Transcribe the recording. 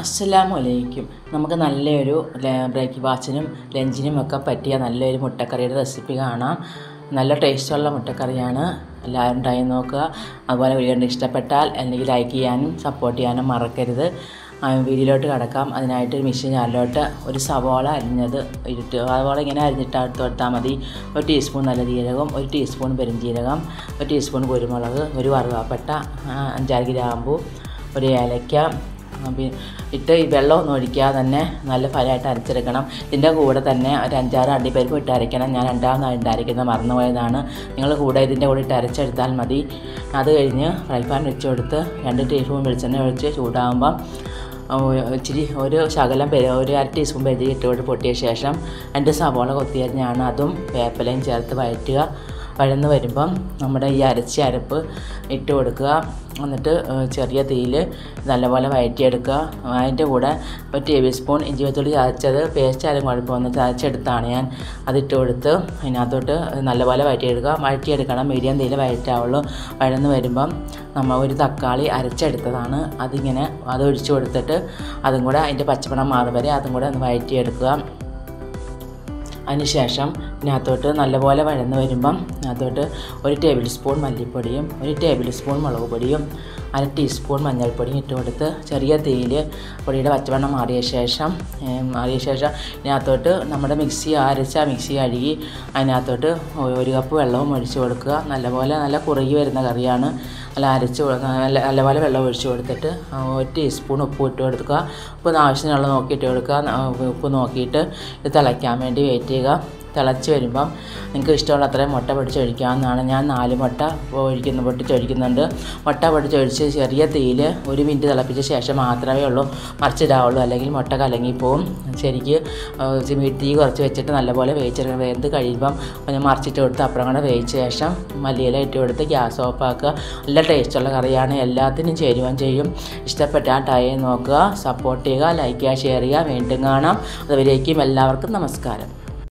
അസ്സലാമു അലൈക്കും നമുക്ക് നല്ലൊരു ബ്രേക്ക്ഫാസ്റ്റിനും ലഞ്ചിനും ഒക്കെ പറ്റിയ നല്ലൊരു മുട്ടക്കറിയുടെ റെസിപ്പി കാണാം. നല്ല ടേസ്റ്റുള്ള മുട്ടക്കറിയാണ്. എല്ലാവരും ട്രൈ നോക്കുക. അതുപോലെ വീഡിയോ ഇഷ്ടപ്പെട്ടാൽ അല്ലെങ്കിൽ ലൈക്ക് ചെയ്യാനും സപ്പോർട്ട് ചെയ്യാനും മറക്കരുത്. വീഡിയോയിലോട്ട് കിടക്കാം. അതിനായിട്ട് ഒരു മിഷീൻ ജാറിലോട്ട് ഒരു സവാള അരിഞ്ഞത് ഇരുട്ട് സവാള ഇങ്ങനെ അരിഞ്ഞിട്ട് അടുത്ത് കൊടുത്താൽ മതി. ഒരു ടീസ്പൂൺ നല്ല ജീരകം ഒരു ടീസ്പൂൺ പെരുംജീരകം ഒരു ടീസ്പൂൺ കുരുമുളക് ഒരു വറുവാപ്പട്ട അഞ്ചാറ് ഗ്രാമ്പു ഒരു ഏലക്ക ഇട്ട് ഈ വെള്ളമൊന്നും ഒഴിക്കാതെ തന്നെ നല്ല ഫലമായിട്ട് അരച്ചെടുക്കണം. ഇതിന്റെ കൂടെ തന്നെ ഒരു അഞ്ചാറ് അണ്ടിപ്പരിപ്പ് ഇട്ട് അരയ്ക്കണം. ഞാൻ രണ്ടാമതായിട്ട് അരയ്ക്കുന്നത് മറന്നുപോയതാണ്. നിങ്ങൾ കൂടെ ഇതിന്റെ കൂടെ ഇട്ട് അരച്ചെടുത്താൽ മതി. അത് കഴിഞ്ഞ് ഫ്രൈ പാൻ വെച്ച് കൊടുത്ത് രണ്ട് ടീസ്പൂൺ വെളിച്ചെണ്ണ ഒഴിച്ച് ചൂടാകുമ്പം ഇച്ചിരി ഒരു ശകലം പെരു ഒരു അര ടീസ്പൂൺ പെരി ഇട്ടുകൊണ്ട് പൊട്ടിയ ശേഷം രണ്ട് സവോള കൊത്തിയരിഞ്ഞാണ് അതും വേപ്പിലയും ചേർത്ത് വഴറ്റുക. വഴന്ന് വരുമ്പം നമ്മുടെ ഈ അരച്ച അരപ്പ് ഇട്ട് കൊടുക്കുക. എന്നിട്ട് ചെറിയ തീയിൽ നല്ലപോലെ വഴറ്റിയെടുക്കുക അതിന്റെ കൂടെ ഒരു ടേബിൾ സ്പൂൺ ഇഞ്ചി വെളുത്തുള്ളി ചതച്ചത് പേസ്റ്റ് ആയാലും കുഴപ്പമൊന്നും ചതച്ചെടുത്താണ് ഞാൻ അതിട്ട് കൊടുത്ത് അതിനകത്തോട്ട് നല്ലപോലെ വഴറ്റിയെടുക്കുക വഴറ്റിയെടുക്കണം മീഡിയം തീയിൽ വഴറ്റാവുള്ളൂ വഴന്ന് വരുമ്പം നമ്മൾ ഒരു തക്കാളി അരച്ചെടുത്തതാണ്. അതിങ്ങനെ അത് ഒഴിച്ചു കൊടുത്തിട്ട് അതും കൂടെ അതിന്റെ പച്ചപ്പണം മാറും വരെ അതും കൂടെ ഒന്ന് വഴറ്റിയെടുക്കുക അതിനുശേഷം ഇതിനകത്തോട്ട് നല്ലപോലെ വഴന്ന് വരുമ്പം അതിനകത്തോട്ട് ഒരു ടേബിൾ സ്പൂൺ മല്ലിപ്പൊടിയും ഒരു ടേബിൾ സ്പൂൺ മുളക് പൊടിയും അര ടീസ്പൂൺ മഞ്ഞൾപ്പൊടിയും ഇട്ട് കൊടുത്ത് ചെറിയ തീയിൽ പൊടിയുടെ പച്ചവെണ്ണം മാറിയ ശേഷം മാറിയ ശേഷം ഇതിനകത്തോട്ട് നമ്മുടെ മിക്സി അരച്ച മിക്സി കഴുകി അതിനകത്തോട്ട് ഒരു കപ്പ് വെള്ളവും ഒഴിച്ച് കൊടുക്കുക. നല്ലപോലെ നല്ല കുറുകി വരുന്ന കറിയാണ് നല്ല അരച്ച് നല്ല നല്ലപോലെ വെള്ളം ഒഴിച്ച് കൊടുത്തിട്ട് ഒരു ടീസ്പൂൺ ഉപ്പ് ഇട്ട് കൊടുക്കുക. ഉപ്പ് ആവശ്യത്തിനുള്ള നോക്കിയിട്ട് കൊടുക്കുക. ഉപ്പ് നോക്കിയിട്ട് ഇത് തിളയ്ക്കാൻ വേണ്ടി വെയിറ്റ് ചെയ്യുക. തിളച്ച് വരുമ്പം നിങ്ങൾക്ക് ഇഷ്ടമുള്ള അത്രയും മുട്ട പൊടിച്ചൊഴിക്കാവുന്നതാണ് ഞാൻ നാല് മുട്ട ഒഴിക്കുന്ന പൊട്ടിച്ചൊഴിക്കുന്നുണ്ട്. മുട്ട പൊടിച്ച് പൊടിച്ചൊഴിച്ച് ചെറിയ തീയിൽ ഒരു മിനിറ്റ് തിളപ്പിച്ച ശേഷം മാത്രമേ ഉള്ളൂ. മറിച്ചിടാവുള്ളൂ. അല്ലെങ്കിൽ മുട്ട കലങ്ങിപ്പോവും. ശരിക്ക് തീ കുറച്ച് വെച്ചിട്ട് നല്ലപോലെ വേവിച്ചെടുക്കണം. വെന്ത് കഴിയുമ്പം ഞാൻ മറിച്ചിട്ട് കൊടുത്ത് അപ്പുറം കൂടെ വേവിച്ച ശേഷം മല്ലിയില ഇട്ട് കൊടുത്ത് ഗ്യാസ് ഓഫാക്കുക നല്ല ടേസ്റ്റുള്ള കറിയാണ്. എല്ലാത്തിനും ചേരുവാൻ ചെയ്യും. ഇഷ്ടപ്പെട്ടാൽ ചെയ്ത് നോക്കുക. സപ്പോർട്ട് ചെയ്യുക ലൈക്ക് ചെയ്യുക ഷെയർ ചെയ്യുക. വീണ്ടും കാണാം. അതുവരേക്കും എല്ലാവർക്കും നമസ്കാരം.